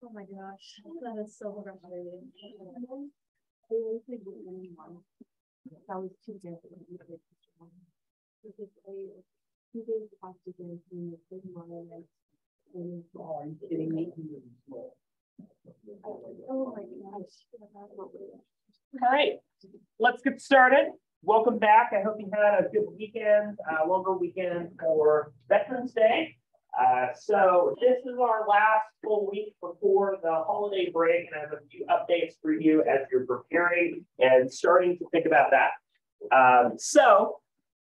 Oh my gosh, that is so frustrating. That was too different. Because I, two days oxygen in the same moment. Oh, are you kidding me? Oh my gosh. All right, let's get started. Welcome back. I hope you had a good weekend, uh, longer weekend for Veterans Day. Uh, so this is our last full week before the holiday break, and I have a few updates for you as you're preparing and starting to think about that. Um, so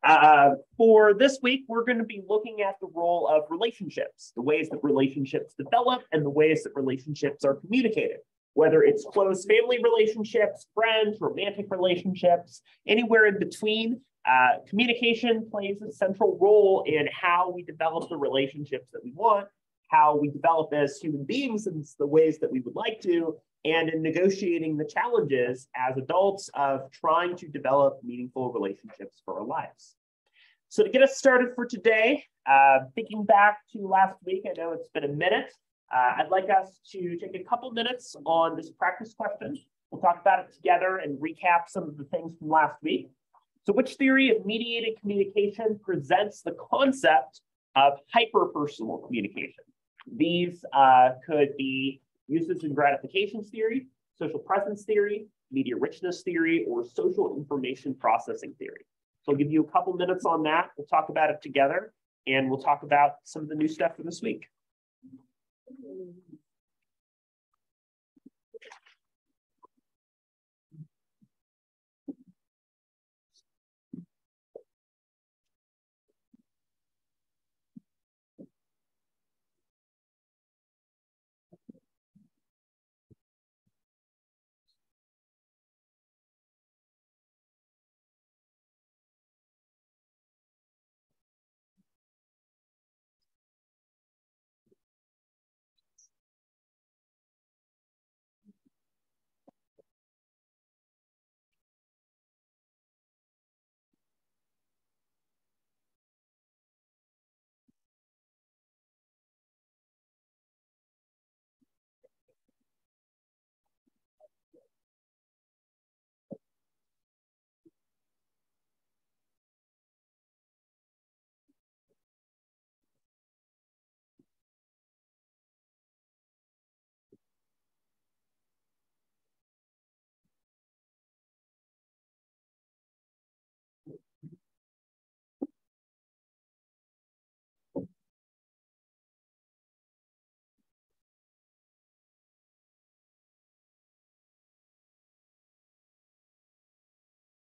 uh, for this week, we're going to be looking at the role of relationships, the ways that relationships develop and the ways that relationships are communicated, whether it's close family relationships, friends, romantic relationships, anywhere in between. Uh, communication plays a central role in how we develop the relationships that we want, how we develop as human beings in the ways that we would like to, and in negotiating the challenges as adults of trying to develop meaningful relationships for our lives. So to get us started for today, uh, thinking back to last week, I know it's been a minute. Uh, I'd like us to take a couple minutes on this practice question. We'll talk about it together and recap some of the things from last week. So which theory of mediated communication presents the concept of hyperpersonal communication? These uh, could be uses and gratifications theory, social presence theory, media richness theory, or social information processing theory. So I'll give you a couple minutes on that. We'll talk about it together, and we'll talk about some of the new stuff for this week.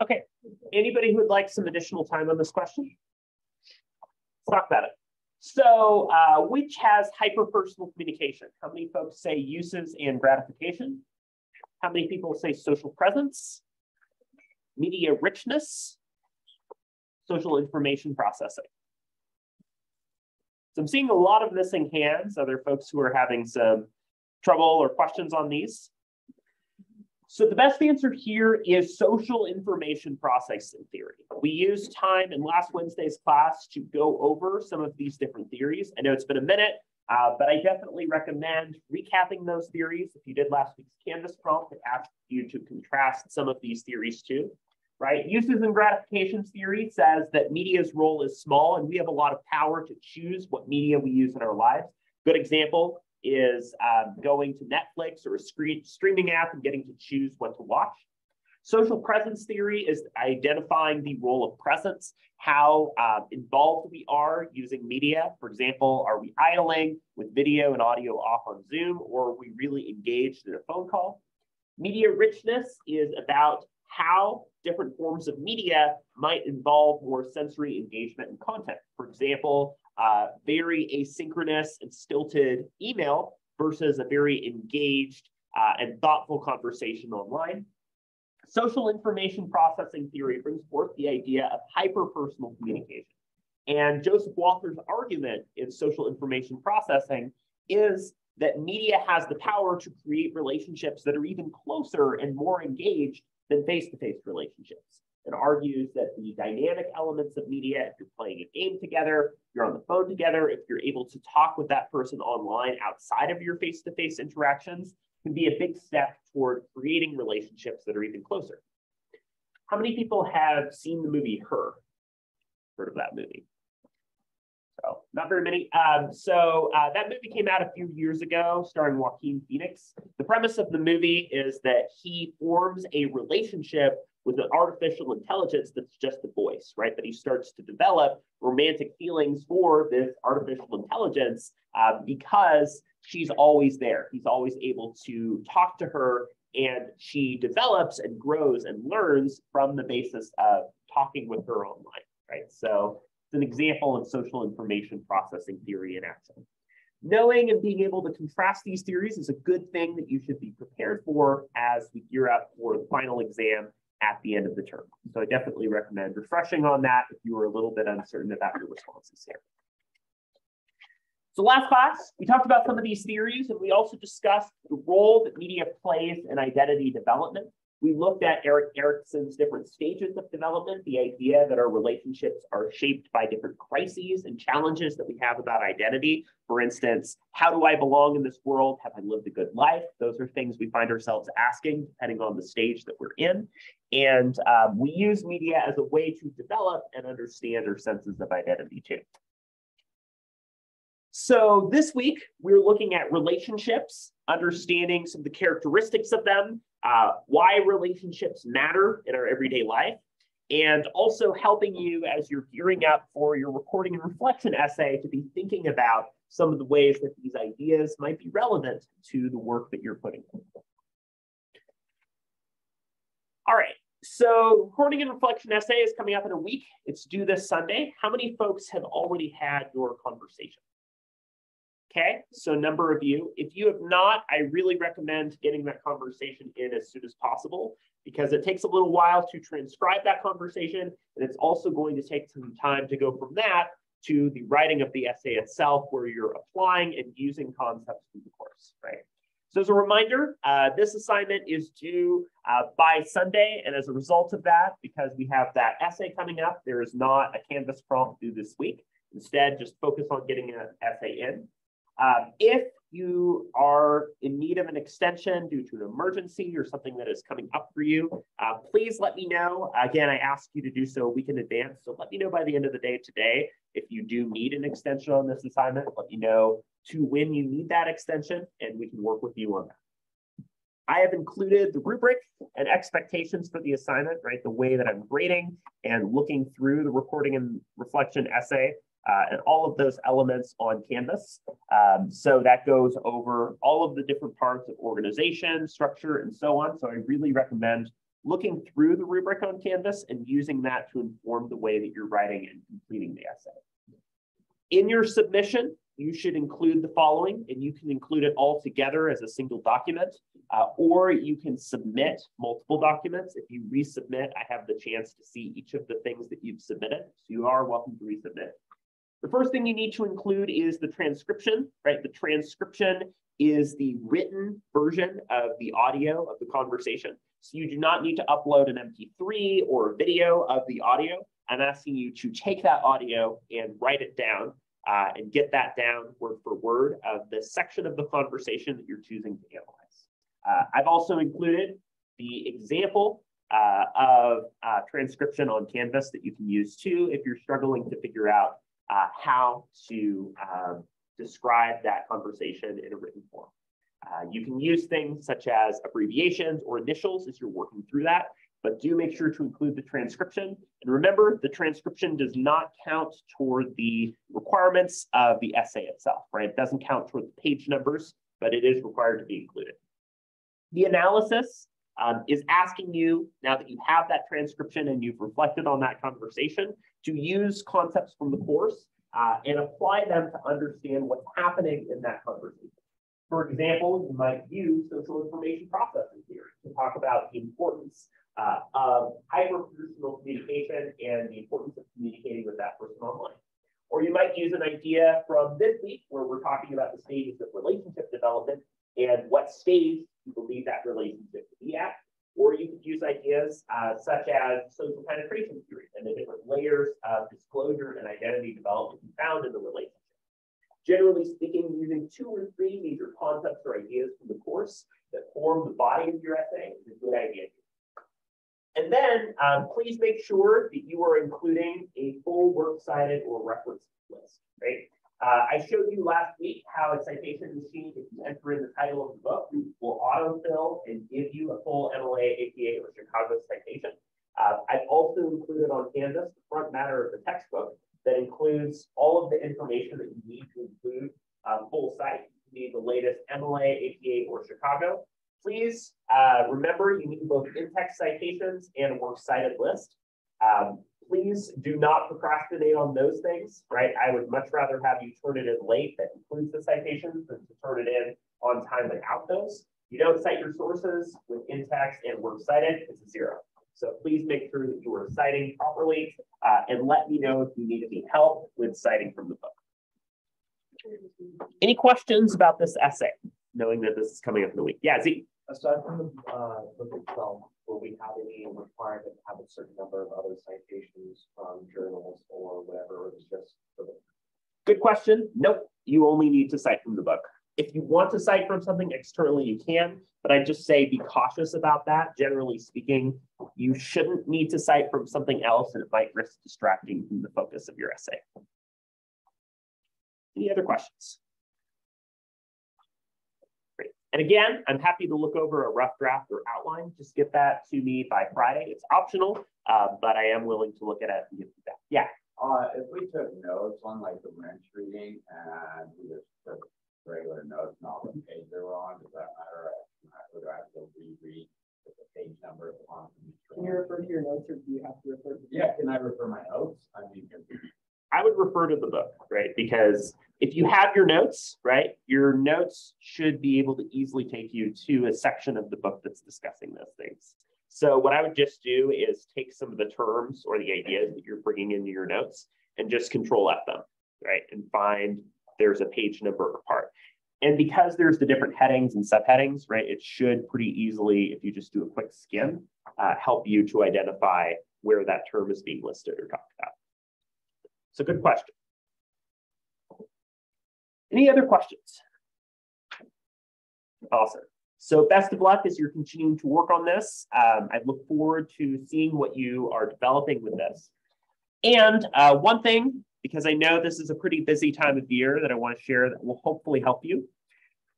Okay, anybody who would like some additional time on this question? Let's talk about it. So uh, which has hyperpersonal communication? How many folks say uses and gratification? How many people say social presence? Media richness? Social information processing? So I'm seeing a lot of missing hands. Are there folks who are having some trouble or questions on these? So the best answer here is social information processing theory. We used time in last Wednesday's class to go over some of these different theories. I know it's been a minute, uh, but I definitely recommend recapping those theories. If you did last week's Canvas prompt, it asked you to contrast some of these theories too. Right? Uses and gratifications theory says that media's role is small and we have a lot of power to choose what media we use in our lives. Good example is um, going to Netflix or a screen, streaming app and getting to choose what to watch. Social presence theory is identifying the role of presence, how uh, involved we are using media. For example, are we idling with video and audio off on Zoom, or are we really engaged in a phone call? Media richness is about how different forms of media might involve more sensory engagement and content. For example, uh, very asynchronous and stilted email versus a very engaged uh, and thoughtful conversation online. Social information processing theory brings forth the idea of hyper-personal communication. And Joseph Walther's argument in social information processing is that media has the power to create relationships that are even closer and more engaged than face-to-face relationships and argues that the dynamic elements of media, if you're playing a game together, you're on the phone together, if you're able to talk with that person online outside of your face-to-face interactions, can be a big step toward creating relationships that are even closer. How many people have seen the movie Her? Heard of that movie? So not very many. Um, so uh, that movie came out a few years ago, starring Joaquin Phoenix. The premise of the movie is that he forms a relationship with an artificial intelligence that's just a voice, right? That he starts to develop romantic feelings for this artificial intelligence uh, because she's always there. He's always able to talk to her and she develops and grows and learns from the basis of talking with her online, right? So it's an example of social information processing theory in action. Knowing and being able to contrast these theories is a good thing that you should be prepared for as we gear up for the final exam at the end of the term. So I definitely recommend refreshing on that if you were a little bit uncertain about your responses here. So last class, we talked about some of these theories and we also discussed the role that media plays in identity development. We looked at Erik Erikson's different stages of development, the idea that our relationships are shaped by different crises and challenges that we have about identity. For instance, how do I belong in this world? Have I lived a good life? Those are things we find ourselves asking depending on the stage that we're in. And um, we use media as a way to develop and understand our senses of identity too. So this week, we're looking at relationships, understanding some of the characteristics of them, uh, why relationships matter in our everyday life, and also helping you as you're gearing up for your recording and reflection essay to be thinking about some of the ways that these ideas might be relevant to the work that you're putting in. All right, so recording and reflection essay is coming up in a week. It's due this Sunday. How many folks have already had your conversation? Okay, so number of you. If you have not, I really recommend getting that conversation in as soon as possible because it takes a little while to transcribe that conversation. And it's also going to take some time to go from that to the writing of the essay itself, where you're applying and using concepts from the course, right? So as a reminder, uh, this assignment is due uh, by Sunday. And as a result of that, because we have that essay coming up, there is not a Canvas prompt due this week. Instead, just focus on getting an essay in. Um, if you are in need of an extension due to an emergency or something that is coming up for you, uh, please let me know. Again, I ask you to do so a week in advance. So let me know by the end of the day today if you do need an extension on this assignment. Let me know to when you need that extension and we can work with you on that. I have included the rubric and expectations for the assignment, right? The way that I'm grading and looking through the recording and reflection essay uh, and all of those elements on Canvas. Um, so that goes over all of the different parts of organization, structure, and so on. So I really recommend looking through the rubric on Canvas and using that to inform the way that you're writing and completing the essay. In your submission, you should include the following, and you can include it all together as a single document, uh, or you can submit multiple documents. If you resubmit, I have the chance to see each of the things that you've submitted, so you are welcome to resubmit. The first thing you need to include is the transcription, right? The transcription is the written version of the audio of the conversation. So you do not need to upload an MP3 or a video of the audio. I'm asking you to take that audio and write it down uh, and get that down word for word of the section of the conversation that you're choosing to analyze. Uh, I've also included the example uh, of uh, transcription on Canvas that you can use too if you're struggling to figure out uh, how to um, describe that conversation in a written form. Uh, you can use things such as abbreviations or initials as you're working through that, but do make sure to include the transcription. And remember, the transcription does not count toward the requirements of the essay itself, right? It doesn't count toward the page numbers, but it is required to be included. The analysis um, is asking you, now that you have that transcription and you've reflected on that conversation, to use concepts from the course uh, and apply them to understand what's happening in that conversation. For example, you might use social information processing theory to talk about the importance uh, of hyper-personal communication and the importance of communicating with that person online. Or you might use an idea from this week where we're talking about the stages of relationship development and what stage you believe that relationship to be at. Or you could use ideas uh, such as social penetration theory and the different layers of disclosure and identity development found in the relationship. Generally speaking, using two or three major concepts or ideas from the course that form the body of your essay is a good idea. And then um, please make sure that you are including a full works cited or reference list, right? Uh, I showed you last week how a citation machine, if you enter in the title of the book, will autofill and give you a full MLA, APA, or Chicago citation. Uh, I've also included on Canvas the front matter of the textbook that includes all of the information that you need to include um, full cite. You need the latest MLA, APA, or Chicago. Please uh, remember you need both in-text citations and a works cited list. Um, please do not procrastinate on those things, right? I would much rather have you turn it in late that includes the citations than to turn it in on time without those. You don't cite your sources with in-text and works cited, it's a zero. So please make sure that you are citing properly uh, and let me know if you need any help with citing from the book. Any questions about this essay, knowing that this is coming up in a week? Yeah, Z. Aside from the uh, book itself, will we have any requirement to have a certain number of other citations from journals or whatever, or is just for the Good question. Nope. You only need to cite from the book. If you want to cite from something externally, you can, but I just say be cautious about that. Generally speaking, you shouldn't need to cite from something else and it might risk distracting from the focus of your essay. Any other questions? Great. And again, I'm happy to look over a rough draft or outline. Just get that to me by Friday. It's optional, uh, but I am willing to look at it and give feedback. Yeah. Uh, if we took notes on like the wrench reading and we just took regular notes, not what page they were on, does that matter? I would have to reread the page number on. Can you refer to your notes or do you have to refer to? Yeah, can I refer my notes? I mean, I would refer to the book, right? Because if you have your notes, right, your notes should be able to easily take you to a section of the book that's discussing those things. So what I would just do is take some of the terms or the ideas that you're bringing into your notes and just control F them, right? And find there's a page number or part. And because there's the different headings and subheadings, right, it should pretty easily, if you just do a quick skim, uh, help you to identify where that term is being listed or talked about. So good question. Any other questions? Awesome. So best of luck as you're continuing to work on this. Um, I look forward to seeing what you are developing with this. And uh, one thing, because I know this is a pretty busy time of year that I want to share that will hopefully help you,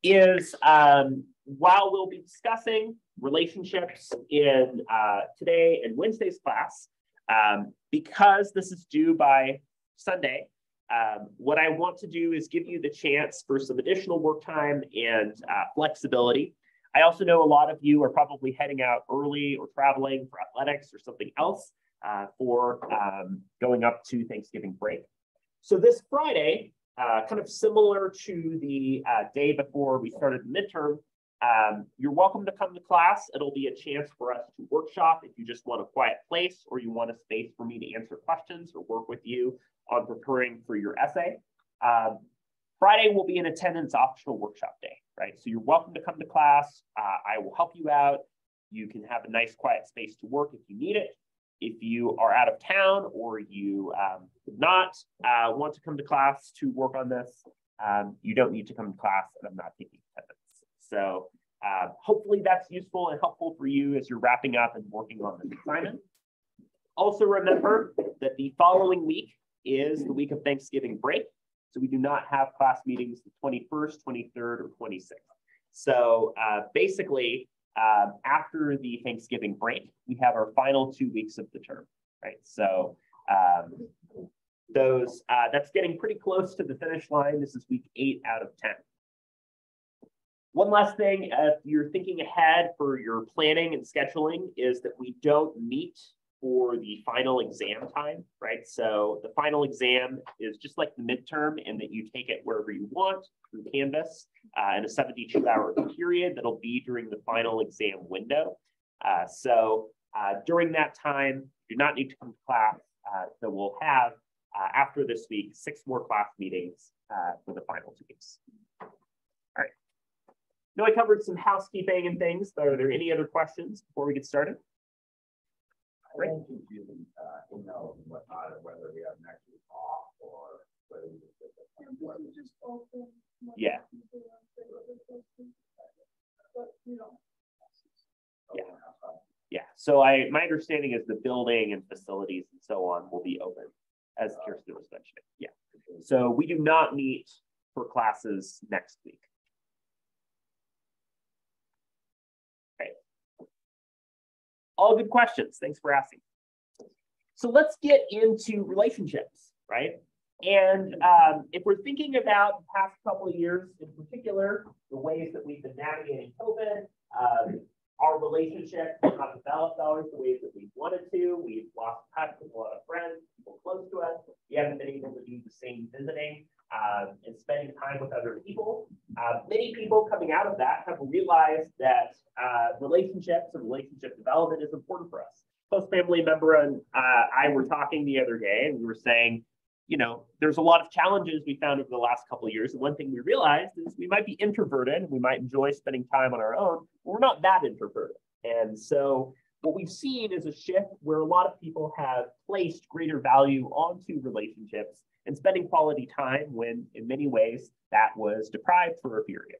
is um, while we'll be discussing relationships in uh, today and Wednesday's class, um, because this is due by Sunday, um, what I want to do is give you the chance for some additional work time and uh, flexibility. I also know a lot of you are probably heading out early or traveling for athletics or something else uh, for um, going up to Thanksgiving break. So this Friday, uh, kind of similar to the uh, day before we started the midterm, um, you're welcome to come to class. It'll be a chance for us to workshop if you just want a quiet place or you want a space for me to answer questions or work with you on preparing for your essay. Um, Friday will be an attendance optional workshop day, right? So you're welcome to come to class. Uh, I will help you out. You can have a nice quiet space to work if you need it. If you are out of town or you um, did not uh, want to come to class to work on this, um, you don't need to come to class and I'm not taking. So uh, hopefully that's useful and helpful for you as you're wrapping up and working on this assignment. Also remember that the following week is the week of Thanksgiving break. So we do not have class meetings the 21st, 23rd, or 26th. So uh, basically, uh, after the Thanksgiving break, we have our final two weeks of the term, right? So um, those uh, that's getting pretty close to the finish line. This is week eight out of 10. One last thing, if you're thinking ahead for your planning and scheduling is that we don't meet for the final exam time, right? So the final exam is just like the midterm in that you take it wherever you want through Canvas uh, in a 72 hour period that'll be during the final exam window. Uh, so uh, during that time, you do not need to come to class. Uh, so we'll have, uh, after this week, six more class meetings uh, for the final two weeks. Know I covered some housekeeping and things, but are there any other questions before we get started? I think using, uh, email and whatnot, or whether we have next week off or whether we just. get the- Yeah. Yeah. Yeah, so I, my understanding is the building and facilities and so on will be open, as Kirsten was mentioning, yeah. So we do not meet for classes next week. Okay. All good questions, thanks for asking. So let's get into relationships, right? And um, if we're thinking about the past couple of years in particular, the ways that we've been navigating COVID, um, our relationships have not developed always the ways that we wanted to. We've lost touch with a lot of friends, people close to us. We haven't been able to do the same visiting um, and spending time with other people. Uh, many people coming out of that have realized that uh, relationships and relationship development is important for us. Close family member and uh, I were talking the other day, and we were saying, you know, there's a lot of challenges we found over the last couple of years. And one thing we realized is we might be introverted, and we might enjoy spending time on our own, but we're not that introverted. And so what we've seen is a shift where a lot of people have placed greater value onto relationships and spending quality time when in many ways that was deprived for a period.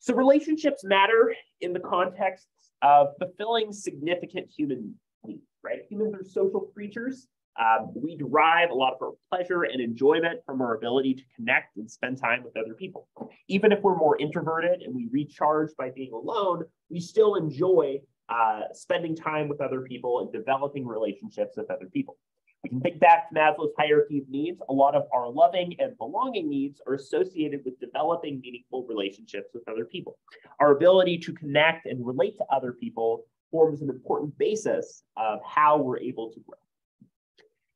So relationships matter in the context of fulfilling significant human needs, right? Humans are social creatures um, we derive a lot of our pleasure and enjoyment from our ability to connect and spend time with other people. Even if we're more introverted and we recharge by being alone, we still enjoy uh, spending time with other people and developing relationships with other people. We can think back to Maslow's hierarchy of needs. A lot of our loving and belonging needs are associated with developing meaningful relationships with other people. Our ability to connect and relate to other people forms an important basis of how we're able to grow.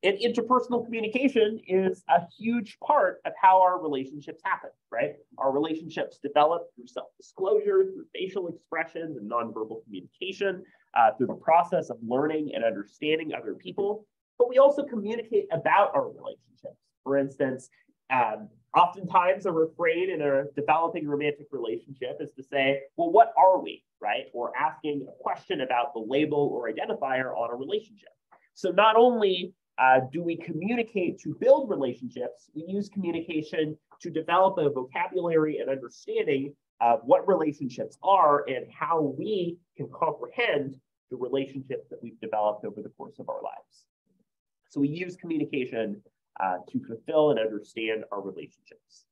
And interpersonal communication is a huge part of how our relationships happen, right? Our relationships develop through self-disclosure, through facial expressions and nonverbal communication, uh, through the process of learning and understanding other people. But we also communicate about our relationships. For instance, um, oftentimes a refrain in a developing romantic relationship is to say, well, what are we, right? Or asking a question about the label or identifier on a relationship. So not only uh, do we communicate to build relationships? We use communication to develop a vocabulary and understanding of what relationships are and how we can comprehend the relationships that we've developed over the course of our lives. So we use communication uh, to fulfill and understand our relationships.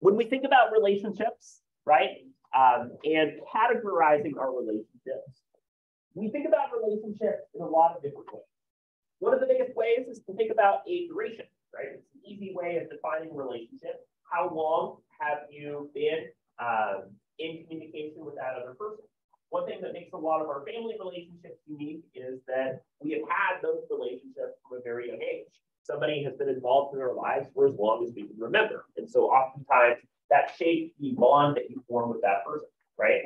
When we think about relationships, right, um, and categorizing our relationships, we think about relationships in a lot of different ways. One of the biggest ways is to think about a duration, right? It's an easy way of defining relationship. How long have you been um, in communication with that other person? One thing that makes a lot of our family relationships unique is that we have had those relationships from a very young age. Somebody has been involved in our lives for as long as we can remember. And so oftentimes that shapes the bond that you form with that person, right?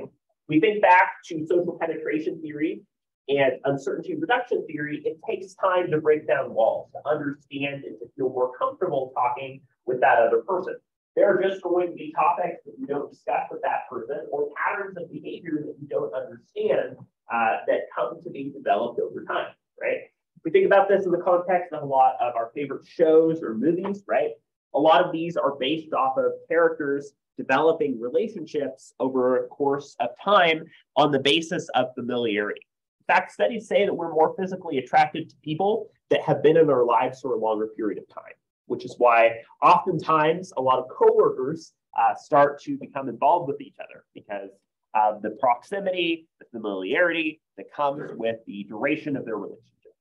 We think back to social penetration theory and uncertainty reduction theory, it takes time to break down walls, to understand and to feel more comfortable talking with that other person. There are just going to be topics that you don't discuss with that person or patterns of behavior that you don't understand uh, that come to be developed over time, right? If we think about this in the context of a lot of our favorite shows or movies, right? A lot of these are based off of characters developing relationships over a course of time on the basis of familiarity. In fact, studies say that we're more physically attracted to people that have been in our lives for a longer period of time, which is why oftentimes a lot of coworkers uh, start to become involved with each other because of the proximity, the familiarity that comes with the duration of their relationship.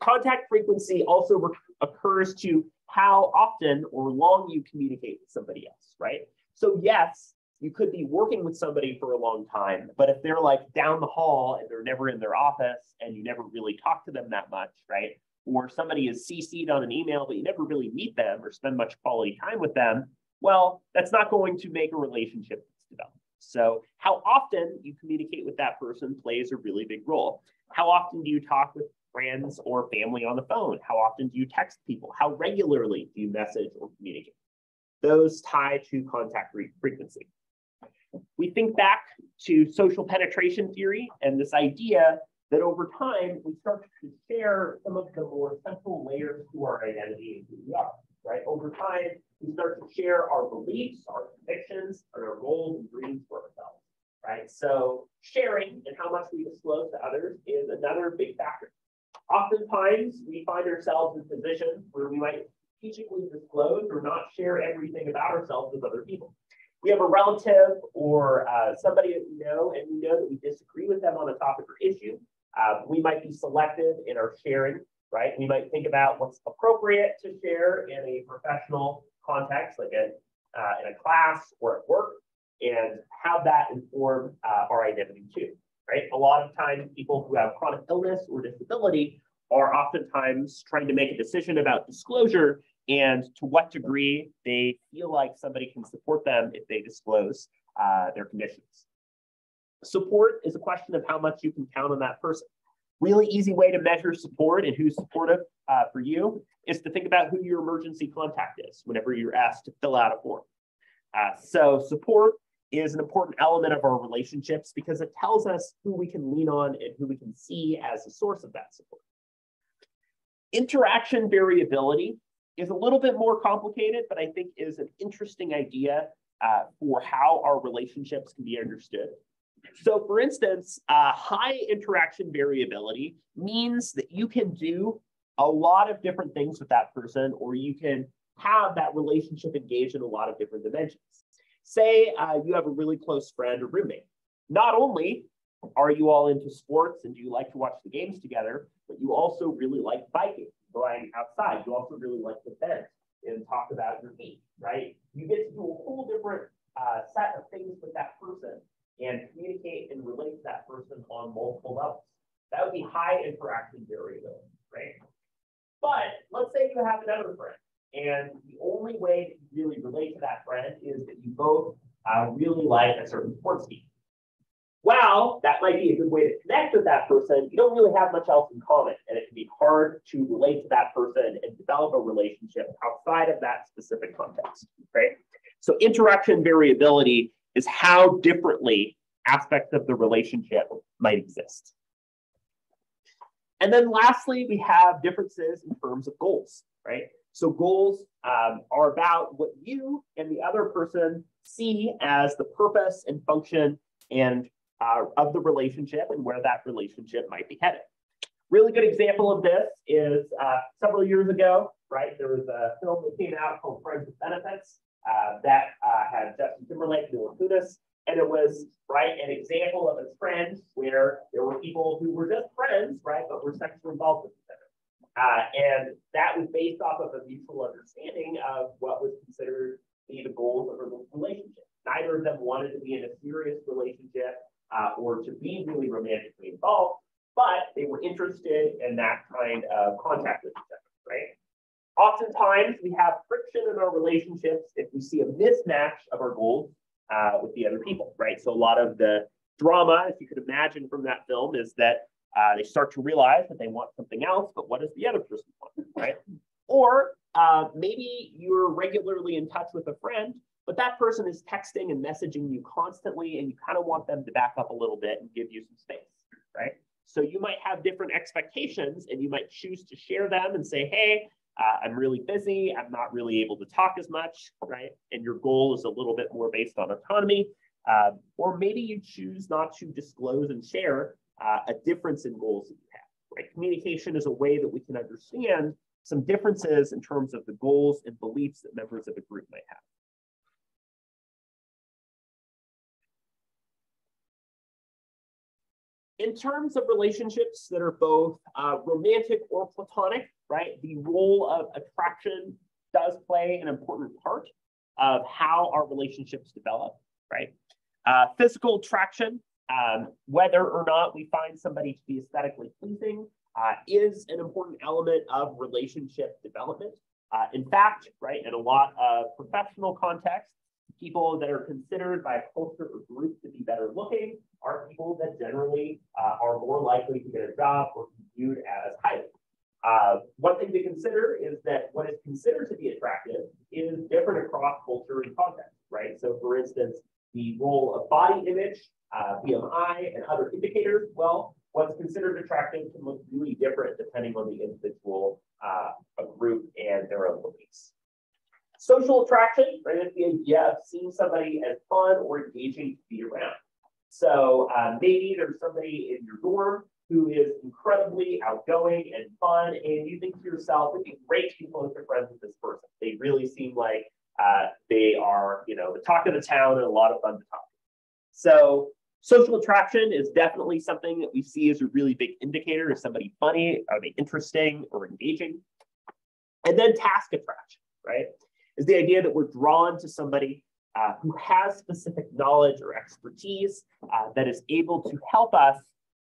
Contact frequency also occurs to how often or long you communicate with somebody else, right? So yes, you could be working with somebody for a long time, but if they're like down the hall and they're never in their office and you never really talk to them that much, right? Or somebody is CC'd on an email, but you never really meet them or spend much quality time with them, well, that's not going to make a relationship develop. So how often you communicate with that person plays a really big role. How often do you talk with friends or family on the phone? How often do you text people? How regularly do you message or communicate? Those tie to contact frequency. We think back to social penetration theory and this idea that over time we start to share some of the more central layers to our identity and who we are, right? Over time, we start to share our beliefs, our convictions, and our goals and dreams for ourselves, right? So sharing and how much we disclose to others is another big factor. Oftentimes, we find ourselves in positions where we might strategically disclose or not share everything about ourselves with other people. We have a relative or uh, somebody that we know, and we know that we disagree with them on a topic or issue. Uh, we might be selective in our sharing, right? We might think about what's appropriate to share in a professional context, like a, uh, in a class or at work, and have that inform uh, our identity too right? A lot of times people who have chronic illness or disability are oftentimes trying to make a decision about disclosure and to what degree they feel like somebody can support them if they disclose uh, their conditions. Support is a question of how much you can count on that person. Really easy way to measure support and who's supportive uh, for you is to think about who your emergency contact is whenever you're asked to fill out a form. Uh, so support is an important element of our relationships because it tells us who we can lean on and who we can see as a source of that support. Interaction variability is a little bit more complicated, but I think is an interesting idea uh, for how our relationships can be understood. So for instance, uh, high interaction variability means that you can do a lot of different things with that person, or you can have that relationship engaged in a lot of different dimensions. Say uh, you have a really close friend or roommate. Not only are you all into sports and do you like to watch the games together, but you also really like biking, going outside. You also really like to vent and talk about your team, right? You get to do a whole different uh, set of things with that person and communicate and relate to that person on multiple levels. That would be high interaction variability, right? But let's say you have another friend and the only way that you really relate to that friend is that you both uh, really like a certain sports team. Well, that might be a good way to connect with that person. You don't really have much else in common, and it can be hard to relate to that person and develop a relationship outside of that specific context, right? So interaction variability is how differently aspects of the relationship might exist. And then lastly, we have differences in terms of goals, right? So goals um, are about what you and the other person see as the purpose and function and uh, of the relationship and where that relationship might be headed. Really good example of this is uh, several years ago, right? There was a film that came out called Friends with Benefits uh, that uh, had Justin Timberlake, Mila Kunis, and it was right an example of a trend where there were people who were just friends, right, but were sexually involved with each other. Uh, and that was based off of a mutual understanding of what was considered to be the goals of a relationship. Neither of them wanted to be in a serious relationship uh, or to be really romantically involved, but they were interested in that kind of contact with each other? Oftentimes, we have friction in our relationships if we see a mismatch of our goals uh, with the other people, right? So a lot of the drama, if you could imagine from that film, is that uh, they start to realize that they want something else, but what does the other person want, right? Or uh, maybe you're regularly in touch with a friend, but that person is texting and messaging you constantly, and you kind of want them to back up a little bit and give you some space, right? So you might have different expectations, and you might choose to share them and say, "Hey, uh, I'm really busy, I'm not really able to talk as much, right? And your goal is a little bit more based on autonomy. Uh, or maybe you choose not to disclose and share uh, a difference in goals that you have, right? Communication is a way that we can understand some differences in terms of the goals and beliefs that members of a group might have. In terms of relationships that are both uh, romantic or platonic, right, the role of attraction does play an important part of how our relationships develop, right? Uh, physical attraction, um, whether or not we find somebody to be aesthetically pleasing, uh, is an important element of relationship development. Uh, in fact, right, in a lot of professional contexts, people that are considered by a culture or group to be better looking are people that generally uh, are more likely to get a job or be viewed as highly. Uh, one thing to consider is that what is considered to be attractive is different across culture and context, right? So for instance, the role of body image, uh, BMI, and other indicators, well, what's considered attractive can look really different depending on the individual, uh, group, and their own beliefs. Social attraction, right, is the idea of seeing somebody as fun or engaging to be around. So uh, maybe there's somebody in your dorm who is incredibly outgoing and fun, and you think to yourself, it'd be great to be closer friends with this person. They really seem like uh, they are, you know, the talk of the town and a lot of fun to talk. To. So social attraction is definitely something that we see as a really big indicator. Is somebody funny? Are they interesting or engaging? And then task attraction, right? Is the idea that we're drawn to somebody uh, who has specific knowledge or expertise uh, that is able to help us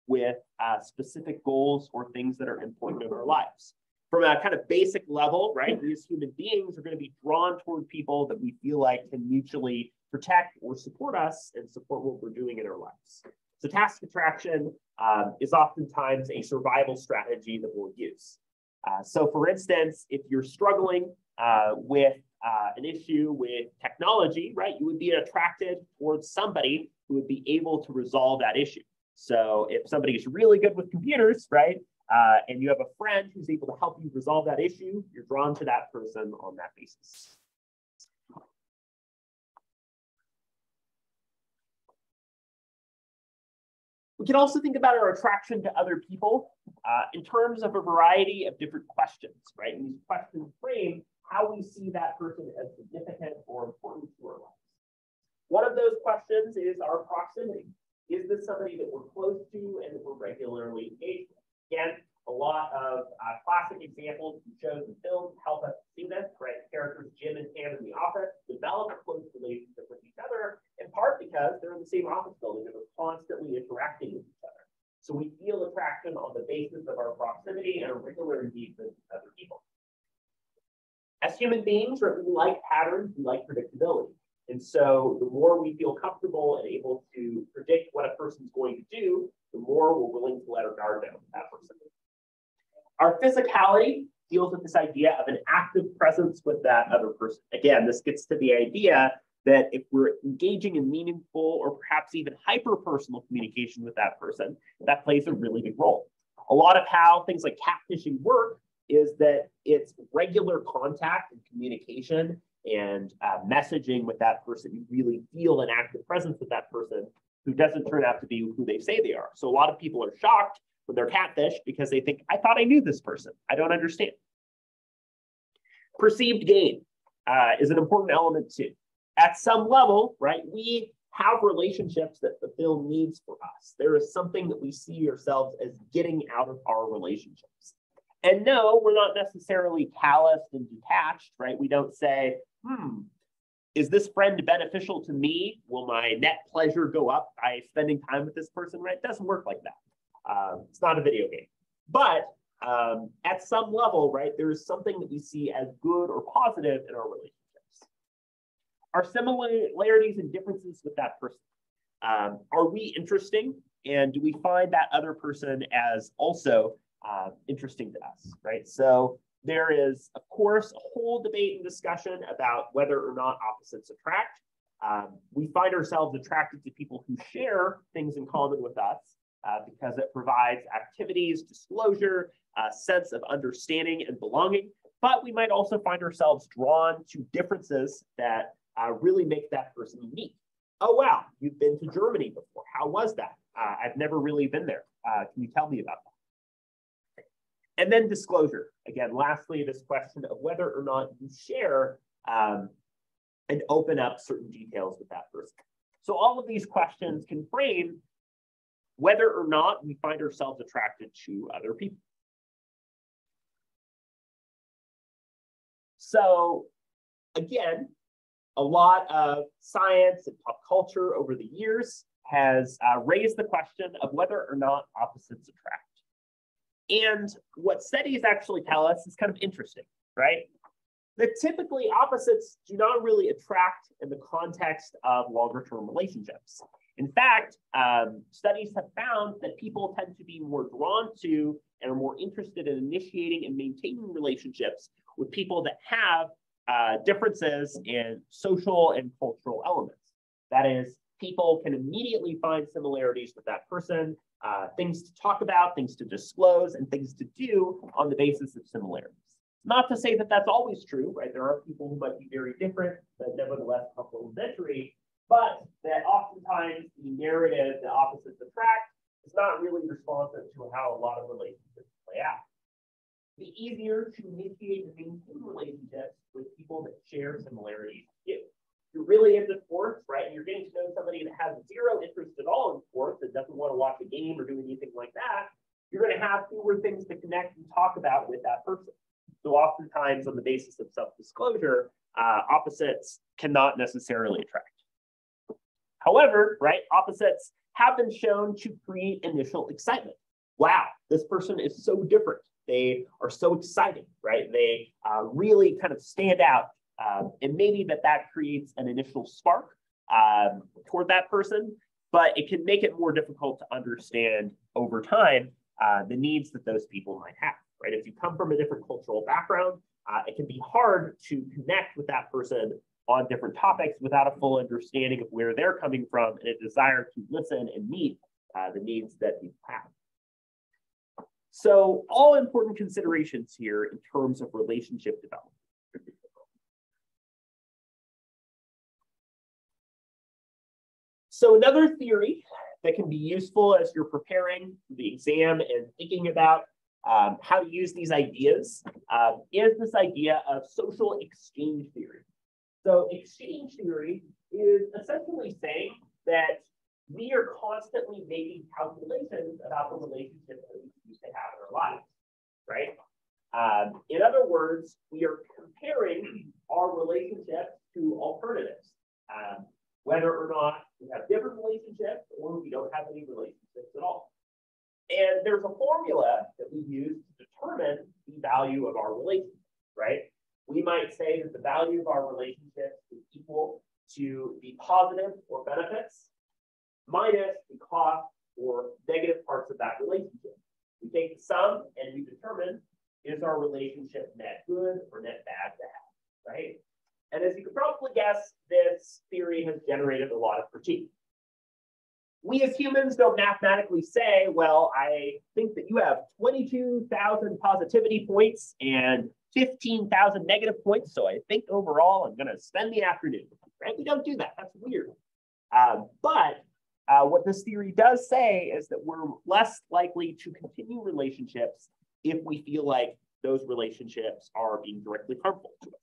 with uh, specific goals or things that are important in our lives from a kind of basic level, right? We as human beings are going to be drawn toward people that we feel like can mutually protect or support us and support what we're doing in our lives. So task attraction um, is oftentimes a survival strategy that we'll use. Uh, so for instance, if you're struggling uh, with uh, an issue with technology, right, you would be attracted towards somebody who would be able to resolve that issue. So if somebody is really good with computers, right, uh, and you have a friend who's able to help you resolve that issue, you're drawn to that person on that basis. We can also think about our attraction to other people uh, in terms of a variety of different questions, right? And these questions frame how we see that person as significant or important to our lives. One of those questions is our proximity. Is this somebody that we're close to and that we're regularly engaged with? Again, a lot of uh, classic examples shows and films help us see this, right? Characters Jim and Pam in The Office develop a close relationship with each other, in part because they're in the same office building and they're constantly interacting with each other. So we feel attraction on the basis of our proximity and our regular engagement with other people. As human beings, right, we like patterns, we like predictability. And so the more we feel comfortable and able to predict what a person's going to do, the more we're willing to let our guard down with that person. Our physicality deals with this idea of an active presence with that other person. Again, this gets to the idea that if we're engaging in meaningful or perhaps even hyper-personal communication with that person, that plays a really big role. A lot of how things like catfishing work is that it's regular contact and communication and uh, messaging with that person. You really feel an active presence with that person who doesn't turn out to be who they say they are. So a lot of people are shocked when they're catfish because they think, I thought I knew this person. I don't understand. Perceived gain uh, is an important element too. At some level, right, we have relationships that fulfill needs for us. There is something that we see ourselves as getting out of our relationships. And no, we're not necessarily calloused and detached, right? We don't say, hmm, is this friend beneficial to me? Will my net pleasure go up by spending time with this person, right? It doesn't work like that. Um, it's not a video game. But um, at some level, right, there is something that we see as good or positive in our relationships. Our similarities and differences with that person. Um, are we interesting? And do we find that other person as also uh, interesting to us, right? So there is, of course, a whole debate and discussion about whether or not opposites attract. Um, we find ourselves attracted to people who share things in common with us uh, because it provides activities, disclosure, a sense of understanding and belonging. but we might also find ourselves drawn to differences that uh, really make that person unique. Oh, wow, you've been to Germany before. How was that? Uh, I've never really been there. Uh, can you tell me about that? And then disclosure. Again, lastly, this question of whether or not you share um, and open up certain details with that person. So all of these questions can frame whether or not we find ourselves attracted to other people. So again, a lot of science and pop culture over the years has uh, raised the question of whether or not opposites attract. And what studies actually tell us is kind of interesting, right? That typically opposites do not really attract in the context of longer term relationships. In fact, um, studies have found that people tend to be more drawn to and are more interested in initiating and maintaining relationships with people that have uh, differences in social and cultural elements. That is, people can immediately find similarities with that person, uh, things to talk about, things to disclose, and things to do on the basis of similarities. Not to say that that's always true, right? There are people who might be very different, but nevertheless complementary, but that oftentimes the narrative, the opposites attract, is not really responsive to how a lot of relationships play out. The easier to initiate and maintain relationships with people that share similarities with you. You're really into sports, right? And you're getting to know somebody that has zero interest at all in sports and doesn't want to watch a game or do anything like that. You're going to have fewer things to connect and talk about with that person. So oftentimes on the basis of self-disclosure, uh, opposites cannot necessarily attract. However, right, opposites have been shown to create initial excitement. Wow, this person is so different. They are so exciting, right? They uh, really kind of stand out. Um, and maybe that that creates an initial spark um, toward that person, but it can make it more difficult to understand over time uh, the needs that those people might have, right? If you come from a different cultural background, uh, it can be hard to connect with that person on different topics without a full understanding of where they're coming from and a desire to listen and meet uh, the needs that you have. So all important considerations here in terms of relationship development. So another theory that can be useful as you're preparing the exam and thinking about um, how to use these ideas um, is this idea of social exchange theory. So exchange theory is essentially saying that we are constantly making calculations about the relationships that we used to have in our lives, right? Um, in other words, we are comparing our relationship to alternatives, um, whether or not we have different relationships or we don't have any relationships at all. And there's a formula that we use to determine the value of our relationship, right? we might say that the value of our relationship is equal to the positive or benefits minus the cost or negative parts of that relationship. We take the sum and we determine is our relationship net good or net bad to have, right? And as you can probably guess, this theory has generated a lot of critique. We as humans don't mathematically say, well, I think that you have 22,000 positivity points and 15,000 negative points. So I think overall I'm going to spend the afternoon, right? We don't do that. That's weird. Uh, but uh, what this theory does say is that we're less likely to continue relationships if we feel like those relationships are being directly harmful to us.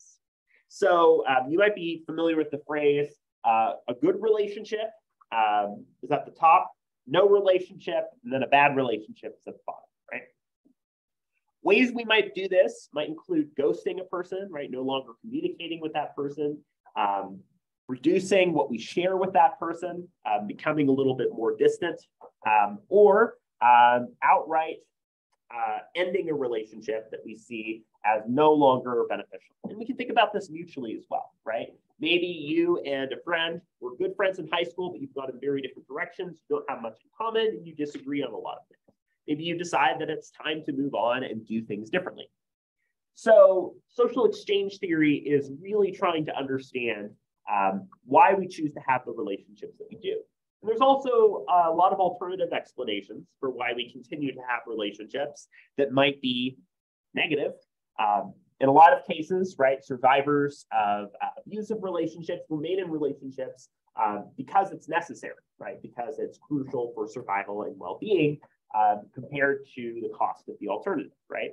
So um, you might be familiar with the phrase, uh, a good relationship um, is at the top, no relationship, and then a bad relationship is at the bottom. Right? Ways we might do this might include ghosting a person, right? No longer communicating with that person, um, reducing what we share with that person, um, becoming a little bit more distant, um, or um, outright uh, ending a relationship that we see as no longer beneficial. And we can think about this mutually as well, right? Maybe you and a friend were good friends in high school, but you've gone in very different directions, you don't have much in common, and you disagree on a lot of things. Maybe you decide that it's time to move on and do things differently. So social exchange theory is really trying to understand um, why we choose to have the relationships that we do. And there's also a lot of alternative explanations for why we continue to have relationships that might be negative. Um, in a lot of cases, right, survivors of uh, abusive relationships remain in relationships um, because it's necessary, right? Because it's crucial for survival and well-being um, compared to the cost of the alternative, right?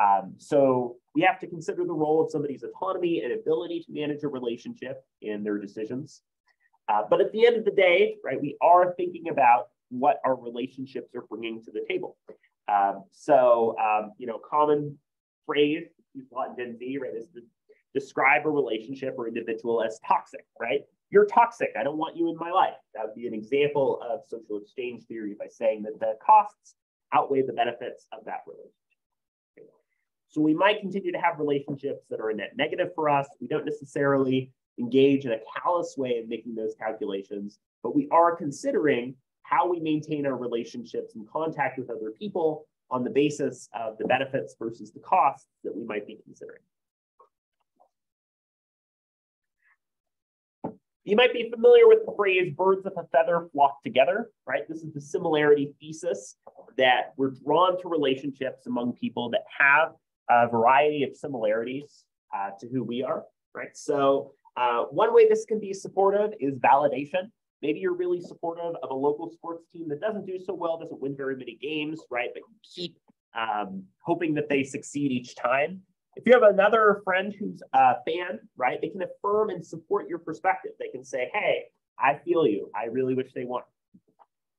Um, so we have to consider the role of somebody's autonomy and ability to manage a relationship in their decisions. Uh, but at the end of the day, right, we are thinking about what our relationships are bringing to the table. Um, so, um, you know, common phrase a lot in Gen Z, right, is to describe a relationship or individual as toxic, right? You're toxic. I don't want you in my life. That would be an example of social exchange theory by saying that the costs outweigh the benefits of that relationship. So we might continue to have relationships that are a net negative for us. We don't necessarily engage in a callous way of making those calculations, but we are considering how we maintain our relationships and contact with other people on the basis of the benefits versus the costs that we might be considering. You might be familiar with the phrase birds of a feather flock together, right? This is the similarity thesis that we're drawn to relationships among people that have a variety of similarities uh, to who we are, right? So uh, one way this can be supportive is validation. Maybe you're really supportive of a local sports team that doesn't do so well, doesn't win very many games, right? But you keep um, hoping that they succeed each time. If you have another friend who's a fan, right, they can affirm and support your perspective. They can say, hey, I feel you. I really wish they won.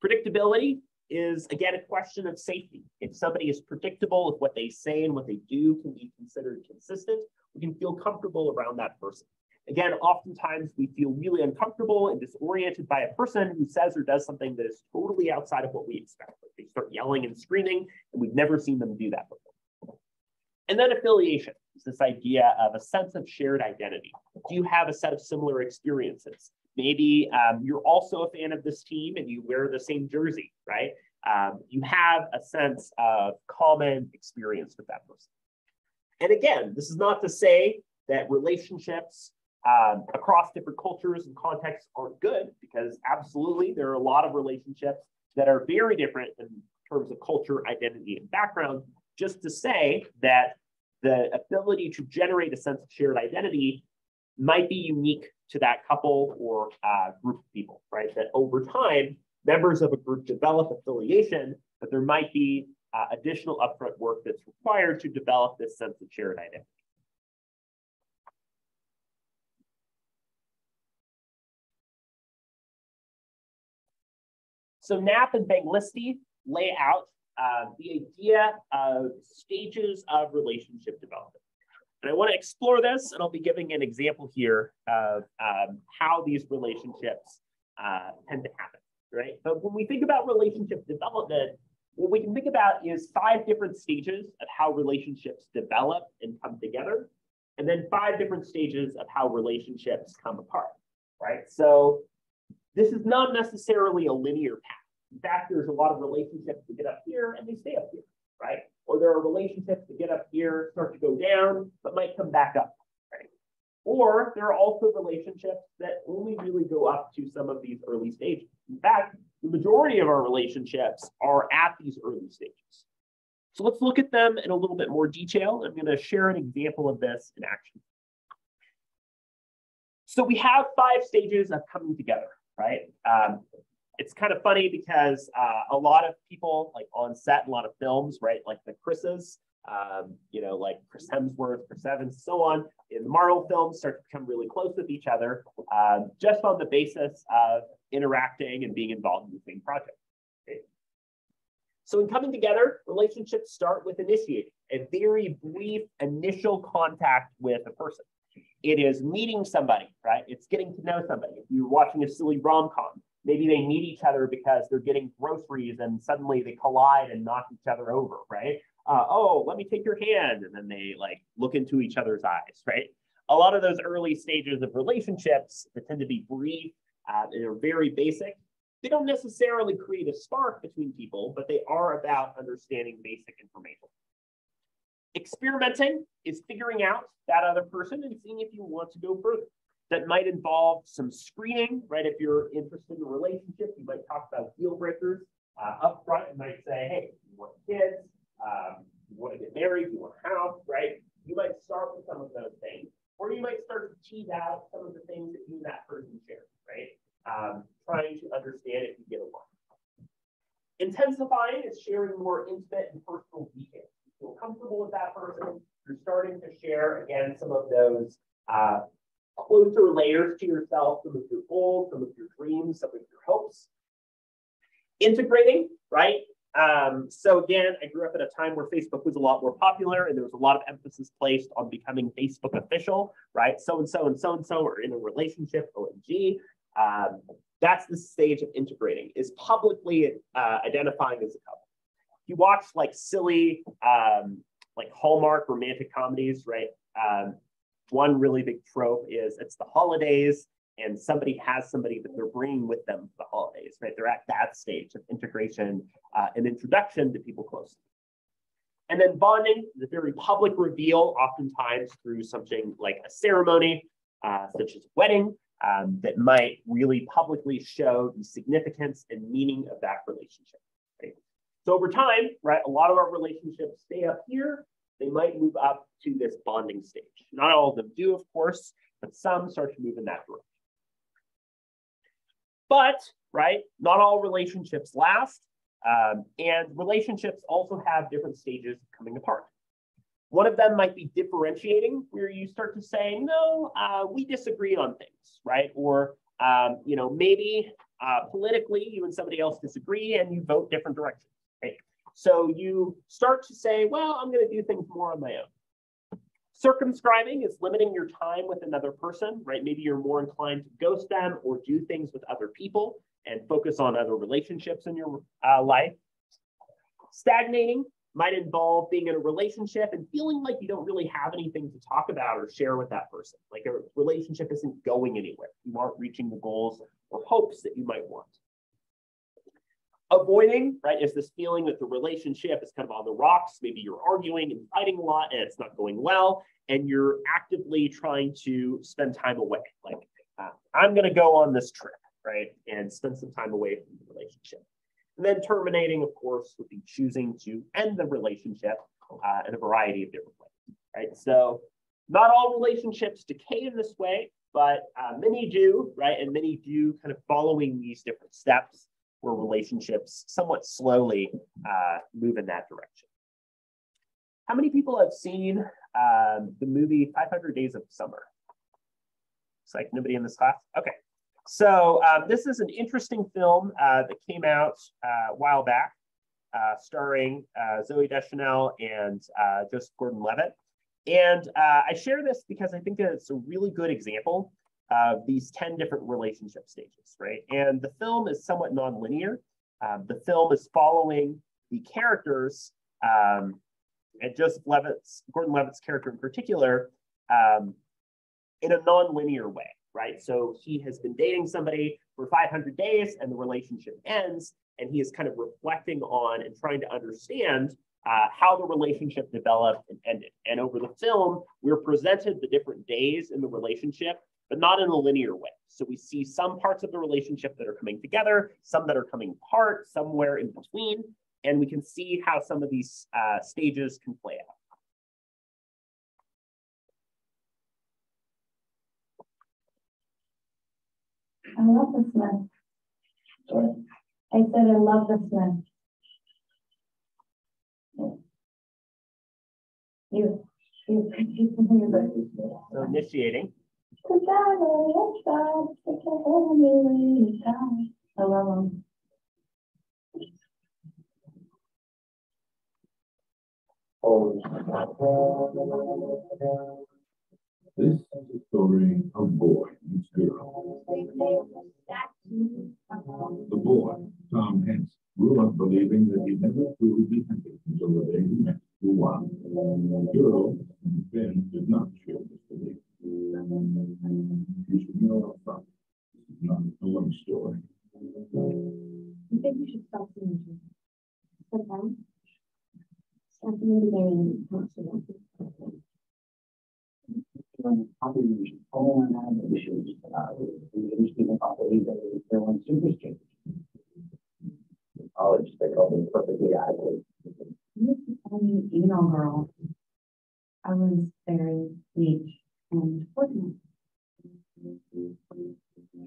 Predictability is, again, a question of safety. If somebody is predictable, if what they say and what they do can be considered consistent, we can feel comfortable around that person. Again, oftentimes we feel really uncomfortable and disoriented by a person who says or does something that is totally outside of what we expect. Like they start yelling and screaming, and we've never seen them do that before. And then affiliation is this idea of a sense of shared identity. Do you have a set of similar experiences? Maybe um, you're also a fan of this team and you wear the same jersey, right? Um, you have a sense of common experience with that person. And again, this is not to say that relationships um, across different cultures and contexts aren't good, because absolutely there are a lot of relationships that are very different in terms of culture, identity, and background. Just to say that the ability to generate a sense of shared identity might be unique to that couple or uh, group of people, right? That over time, members of a group develop affiliation, but there might be uh, additional upfront work that's required to develop this sense of shared identity. So Knapp and Vangelisti lay out uh, the idea of stages of relationship development. And I want to explore this, and I'll be giving an example here of um, how these relationships uh, tend to happen, right? But when we think about relationship development, what we can think about is five different stages of how relationships develop and come together, and then five different stages of how relationships come apart, right? So this is not necessarily a linear path. In fact, there's a lot of relationships that get up here and they stay up here, right? Or there are relationships that get up here, start to go down, but might come back up, right? Or there are also relationships that only really go up to some of these early stages. In fact, the majority of our relationships are at these early stages. So let's look at them in a little bit more detail. I'm going to share an example of this in action. So we have five stages of coming together, right? Um, it's kind of funny because uh, a lot of people like on set, a lot of films, right? Like the Chris's, um, you know, like Chris Hemsworth, Chris Evans, so on, in the Marvel films start to become really close with each other um, just on the basis of interacting and being involved in the same project. Okay? So in coming together, relationships start with initiating a very brief initial contact with a person. It is meeting somebody, right? It's getting to know somebody. If you're watching a silly rom-com, maybe they meet each other because they're getting groceries and suddenly they collide and knock each other over, right? Uh, oh, let me take your hand. And then they like look into each other's eyes, right? A lot of those early stages of relationships that tend to be brief, uh, they're very basic. They don't necessarily create a spark between people, but they are about understanding basic information. Experimenting is figuring out that other person and seeing if you want to go further that might involve some screening, right? If you're interested in a relationship, you might talk about deal breakers uh, up front. You might say, hey, you want kids, um, you want to get married, you want a house, right? You might start with some of those things, or you might start to tease out some of the things that you and that person share, right? Um, trying to understand if you get along. Intensifying is sharing more intimate and personal details. You feel comfortable with that person. You're starting to share, again, some of those uh, closer layers to yourself, some of your goals, some of your dreams, some of your hopes. Integrating, right? Um, so again, I grew up at a time where Facebook was a lot more popular and there was a lot of emphasis placed on becoming Facebook official, right? So-and-so and so-and-so are in a relationship, OMG. Um, that's the stage of integrating, is publicly uh, identifying as a couple. You watch like silly, um, like Hallmark romantic comedies, right? Um, one really big trope is it's the holidays and somebody has somebody that they're bringing with them for the holidays, right? They're at that stage of integration uh, and introduction to people close. And then bonding, the very public reveal, oftentimes through something like a ceremony, uh, such as a wedding, um, that might really publicly show the significance and meaning of that relationship. Right? So over time, right, a lot of our relationships stay up here. They might move up to this bonding stage. Not all of them do, of course, but some start to move in that direction. But, right, not all relationships last. Um, and relationships also have different stages coming apart. One of them might be differentiating, where you start to say, no, uh, we disagree on things, right? Or, um, you know, maybe uh, politically you and somebody else disagree and you vote different directions, right? So you start to say, well, I'm going to do things more on my own. Circumscribing is limiting your time with another person, right? Maybe you're more inclined to ghost them or do things with other people and focus on other relationships in your uh, life. Stagnating might involve being in a relationship and feeling like you don't really have anything to talk about or share with that person. Like a relationship isn't going anywhere. You aren't reaching the goals or hopes that you might want. Avoiding, right, is this feeling that the relationship is kind of on the rocks. Maybe you're arguing and fighting a lot and it's not going well, and you're actively trying to spend time away. Like, uh, I'm going to go on this trip, right, and spend some time away from the relationship. And then terminating, of course, would be choosing to end the relationship uh, in a variety of different ways, right? So not all relationships decay in this way, but uh, many do, right? And many do kind of following these different steps where relationships somewhat slowly uh, move in that direction. How many people have seen um, the movie 500 Days of Summer? It's like nobody in this class? Okay, so um, this is an interesting film uh, that came out uh, a while back, uh, starring uh, Zooey Deschanel and uh, Joseph Gordon-Levitt. And I share this because I think that it's a really good example of these 10 different relationship stages, right? And the film is somewhat nonlinear. Um, the film is following the characters um, and Joseph Levitt's, Gordon-Levitt's character in particular, um, in a nonlinear way right? So he has been dating somebody for 500 days and the relationship ends, and he is kind of reflecting on and trying to understand uh, how the relationship developed and ended. And over the film, we're presented the different days in the relationship, but not in a linear way. So we see some parts of the relationship that are coming together, some that are coming apart, somewhere in between, and we can see how some of these uh, stages can play out. I love this man. I said I love this man. You, you, you, so initiating. This is a story of boy meets girl. The boy, Tom Hansen, grew up believing that he'd never truly be happy until the day he met the one. The girl, Ben, did not share this belief. You know up front, this is not a love story. Think you should stop seeing each other. Sometimes. Stop in the beginning, talk to them probably all have issues, uh, speaking properly, they, they're on super straight. College, they call them perfectly adequate. I mean, you know, girl, I was very weak and.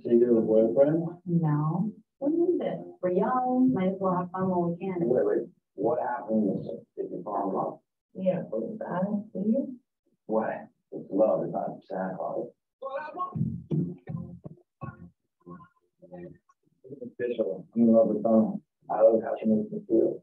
So you're a boyfriend? No, what is it? We're young, might as well have fun while we can. Wait, wait, what happened? Did you fall in love? Yeah, was that, do you? What? It's love, it's not. It's official, I'm in love with Donna. I love how she makes me feel.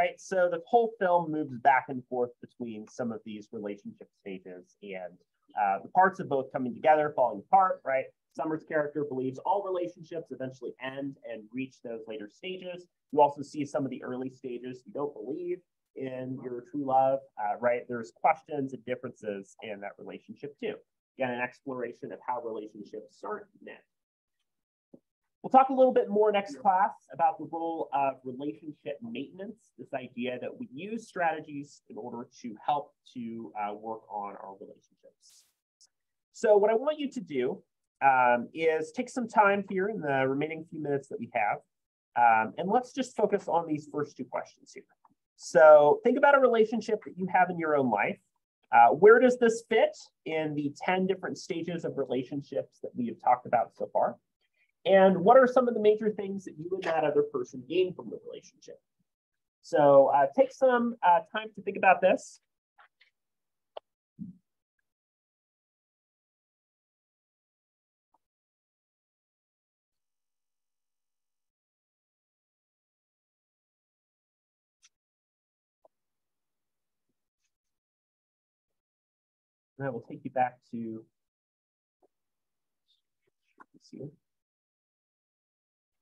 Right? So the whole film moves back and forth between some of these relationship stages and uh, the parts of both coming together, falling apart, right? Summer's character believes all relationships eventually end and reach those later stages. You also see some of the early stages you don't believe in your true love, uh, right? There's questions and differences in that relationship too. Again, an exploration of how relationships start and end. We'll talk a little bit more next class about the role of relationship maintenance, this idea that we use strategies in order to help to uh, work on our relationships. So what I want you to do um, is take some time here in the remaining few minutes that we have, um, and let's just focus on these first two questions here. So think about a relationship that you have in your own life. Uh, where does this fit in the 10 different stages of relationships that we have talked about so far? And what are some of the major things that you and that other person gain from the relationship? So uh, take some uh, time to think about this. And I will take you back to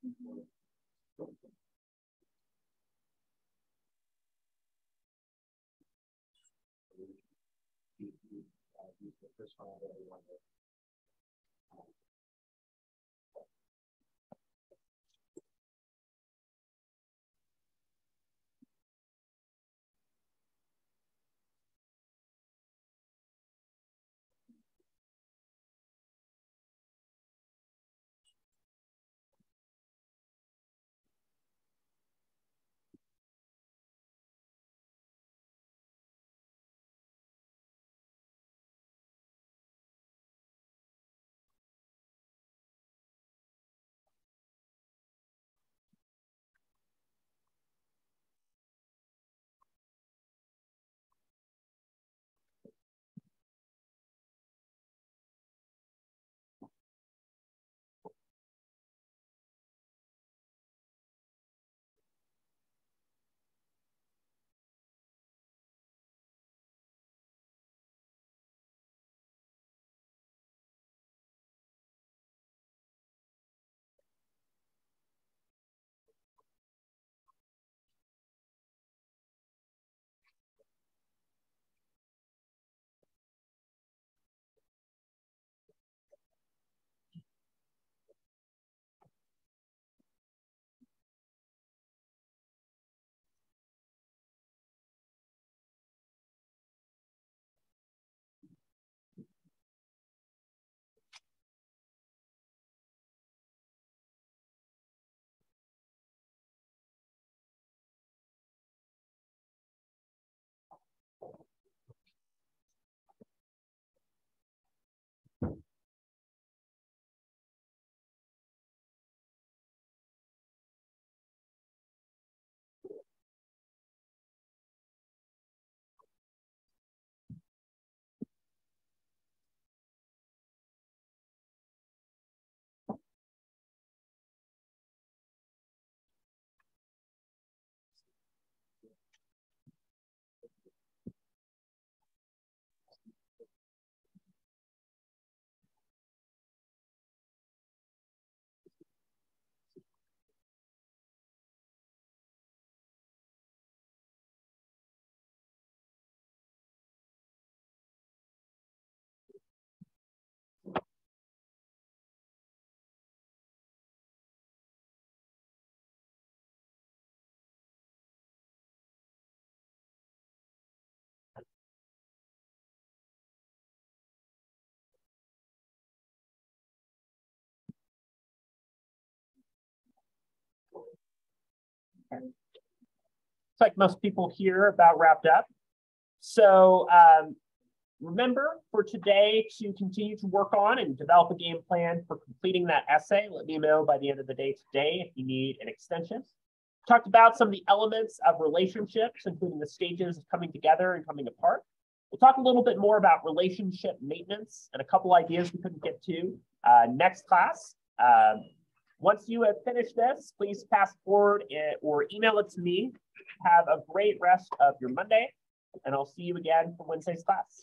this one, I really wanted It's like most people here about wrapped up. So um, remember for today to continue to work on and develop a game plan for completing that essay. Let me know by the end of the day today if you need an extension. Talked about some of the elements of relationships, including the stages of coming together and coming apart. We'll talk a little bit more about relationship maintenance and a couple ideas we couldn't get to uh, next class. Um, once you have finished this, please pass forward or email it to me. Have a great rest of your Monday, and I'll see you again for Wednesday's class.